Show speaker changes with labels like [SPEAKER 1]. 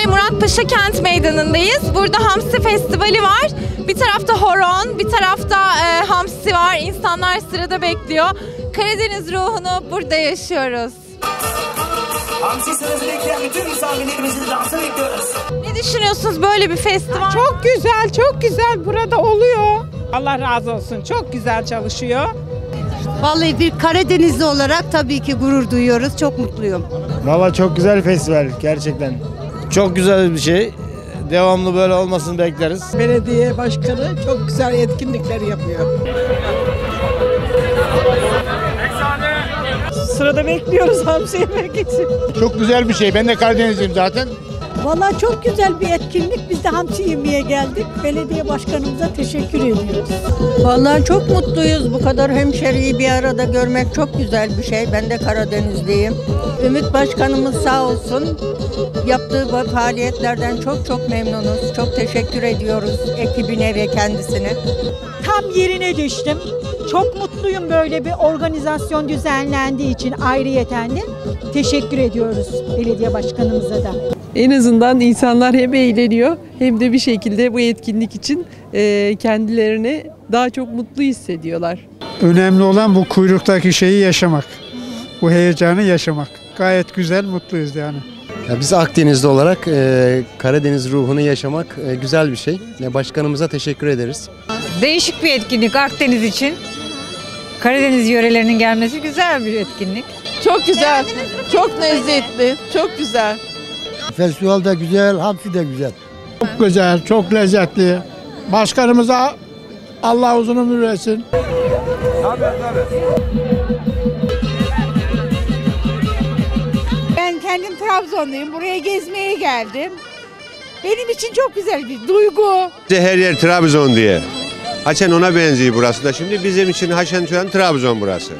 [SPEAKER 1] Antalya Muratpaşa Kent Meydanı'ndayız. Burada Hamsi Festivali var. Bir tarafta horon, bir tarafta e, hamsi var. İnsanlar sırada bekliyor. Karadeniz ruhunu burada yaşıyoruz.
[SPEAKER 2] Hamsi sırası bekleyen bütün misafirlerimizi dansa bekliyoruz.
[SPEAKER 1] Ne düşünüyorsunuz böyle bir festival?
[SPEAKER 3] Çok güzel, çok güzel. Burada oluyor. Allah razı olsun. Çok güzel çalışıyor.
[SPEAKER 4] Vallahi bir Karadenizli olarak tabii ki gurur duyuyoruz. Çok mutluyum.
[SPEAKER 5] Valla çok güzel festival gerçekten. Çok güzel bir şey. Devamlı böyle olmasını bekleriz.
[SPEAKER 3] Belediye başkanı çok güzel etkinlikler yapıyor. Sırada bekliyoruz hamsi yemek için.
[SPEAKER 5] Çok güzel bir şey. Ben de Karadenizliyim zaten.
[SPEAKER 6] Vallahi çok güzel bir etkinlik. Biz de hamsi yemeye geldik. Belediye başkanımıza teşekkür ediyoruz.
[SPEAKER 4] Vallahi çok mutluyuz. Bu kadar hemşeriyi bir arada görmek çok güzel bir şey. Ben de Karadenizliyim. Ümit Başkanımız sağ olsun. Yaptığı bu faaliyetlerden çok çok memnunuz. Çok teşekkür ediyoruz ekibine ve kendisine.
[SPEAKER 6] Tam yerine düştüm. Çok mutluyum böyle bir organizasyon düzenlendiği için ayrıyeten de teşekkür ediyoruz belediye başkanımıza da.
[SPEAKER 7] En azından insanlar hem eğleniyor hem de bir şekilde bu etkinlik için e, kendilerini daha çok mutlu hissediyorlar.
[SPEAKER 8] Önemli olan bu kuyruktaki şeyi yaşamak. Bu heyecanı yaşamak. Gayet güzel, mutluyuz yani.
[SPEAKER 9] Ya biz Akdenizli olarak e, Karadeniz ruhunu yaşamak e, güzel bir şey. Ya başkanımıza teşekkür ederiz.
[SPEAKER 10] Değişik bir etkinlik Akdeniz için. Karadeniz yörelerinin gelmesi güzel bir etkinlik.
[SPEAKER 7] Çok güzel, çok lezzetli, çok güzel.
[SPEAKER 5] Festival de güzel, hamsi de güzel.
[SPEAKER 8] Çok güzel, çok lezzetli. Başkanımıza Allah uzun ömür versin.
[SPEAKER 6] Ben kendim Trabzonluyum. Buraya gezmeye geldim. Benim için çok güzel bir duygu.
[SPEAKER 11] Her yer Trabzon diye. Haçen ona benziyor burası da. Şimdi bizim için Haçen an Trabzon burası.